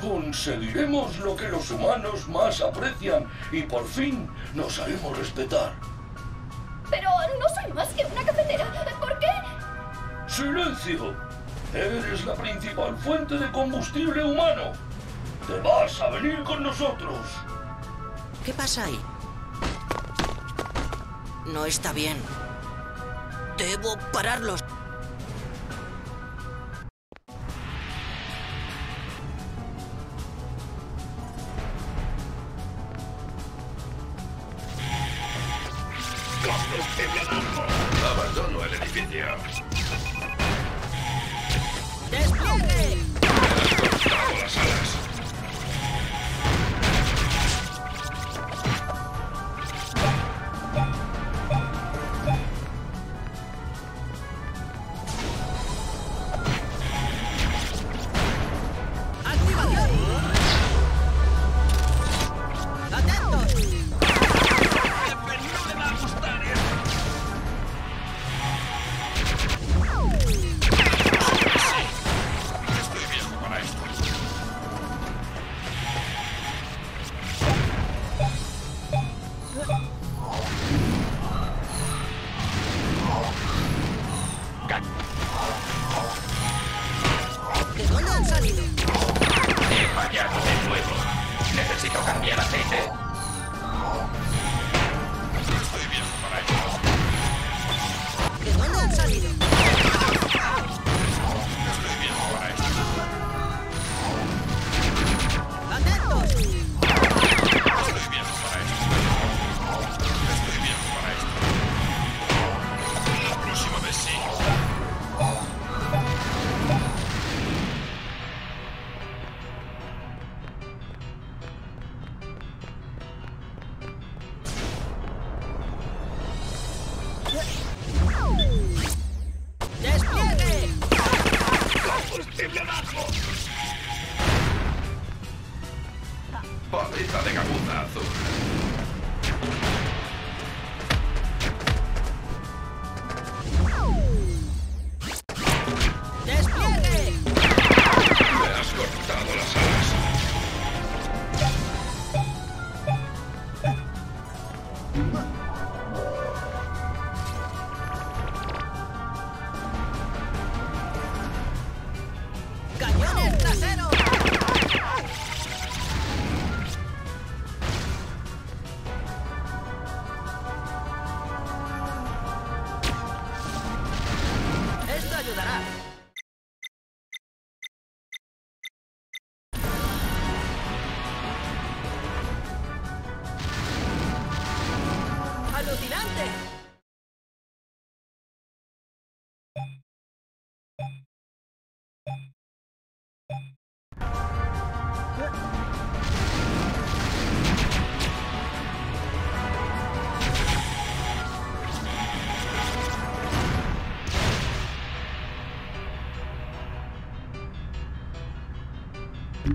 Conseguiremos lo que los humanos más aprecian y por fin nos haremos respetar. Pero no soy más que una cafetera. ¿Por qué? ¡Silencio! Eres la principal fuente de combustible humano. Te vas a venir con nosotros. ¿Qué pasa ahí? No está bien. Debo pararlos. ¡Despliegue! ¡Combustible bajo! Paliza de gamuza azul. ¡Despliegue! Me has cortado las alas. ¡Cañones ¿De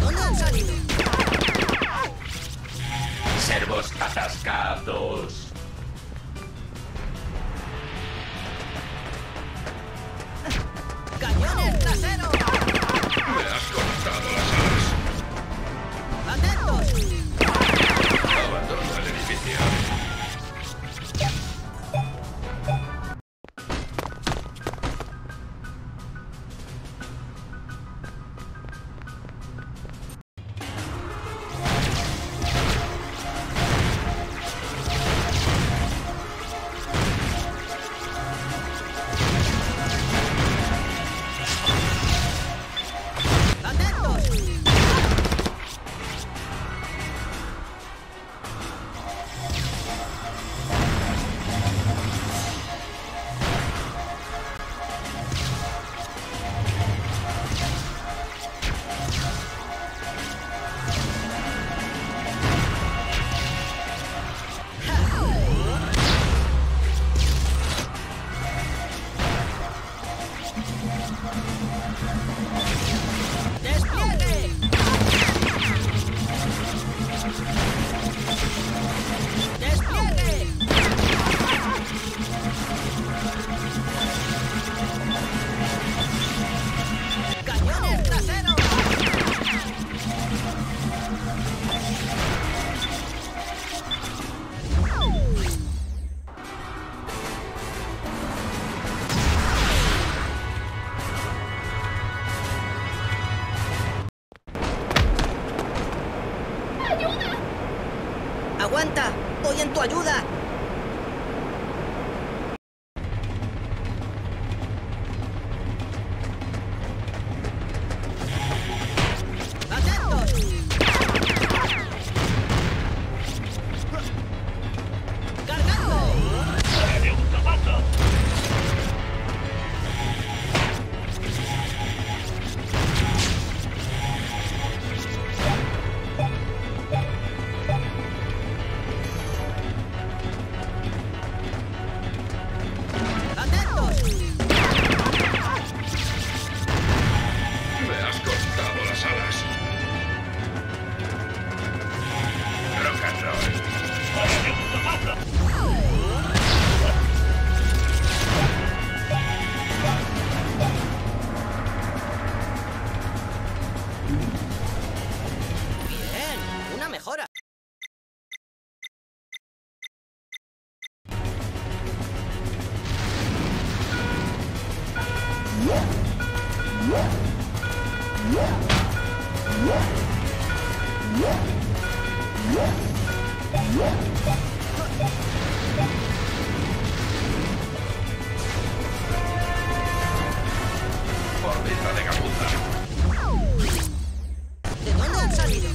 dónde han salido? Servos atascados. ¡Cañones traseros! Me has cortado las alas. ¡Atentos! There's Órbita de gamuza. ¿De dónde han salido?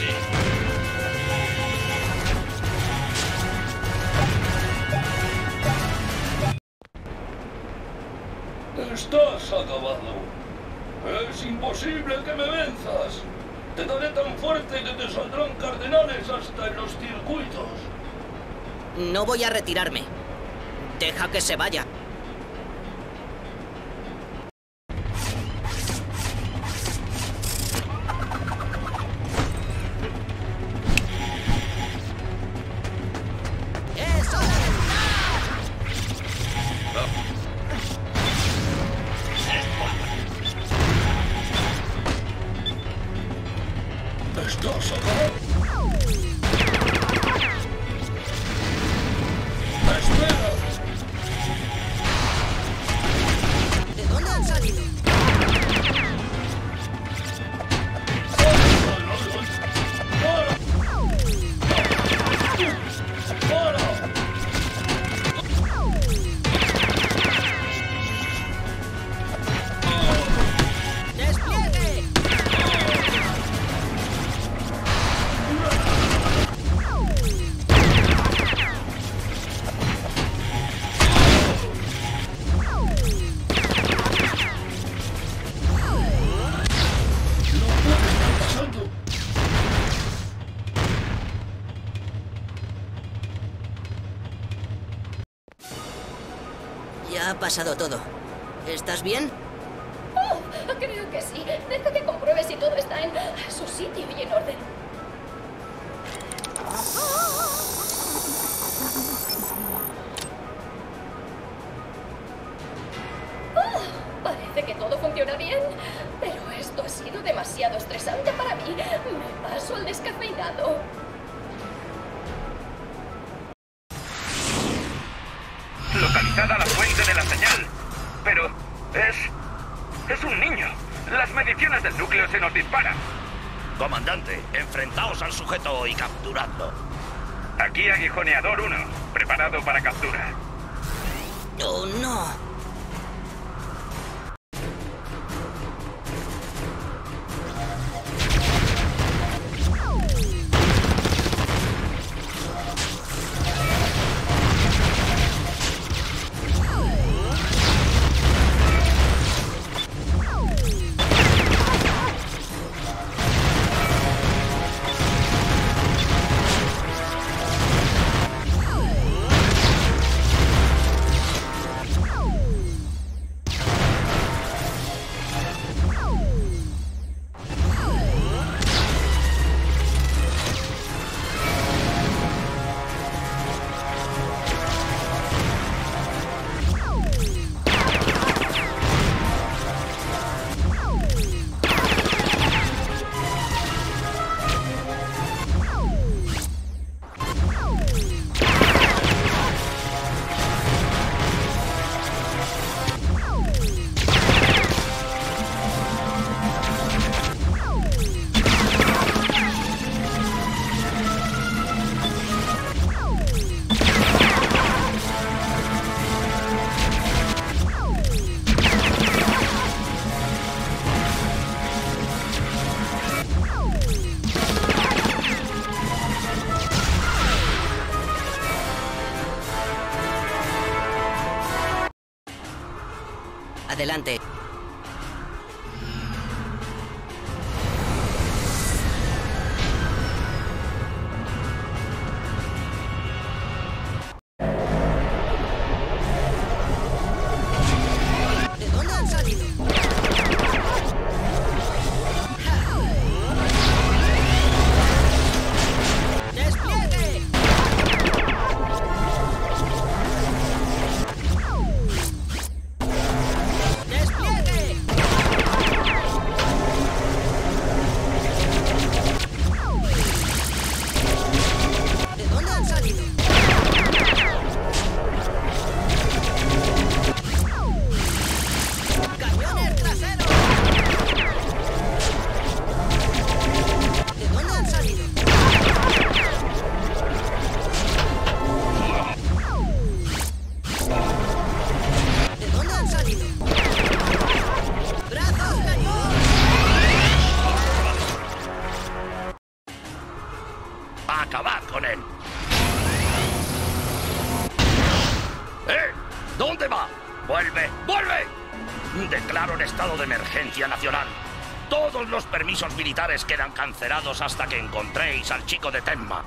Sí. Estás acabado. Es imposible que me venzas. Te daré tan fuerte que te saldrán cardenales hasta en los circuitos. No voy a retirarme. Deja que se vaya. Pasado todo. ¿Estás bien? Oh, creo que sí. Deja que compruebe si todo está en su sitio y en orden. Oh, parece que todo funciona bien, pero esto ha sido demasiado estresante para mí. Me paso al descafeinado. Disparan. Comandante, enfrentaos al sujeto y capturadlo. Aquí aguijoneador 1, preparado para captura. Oh, no. Emergencia nacional. Todos los permisos militares quedan cancelados hasta que encontréis al chico de Tenma.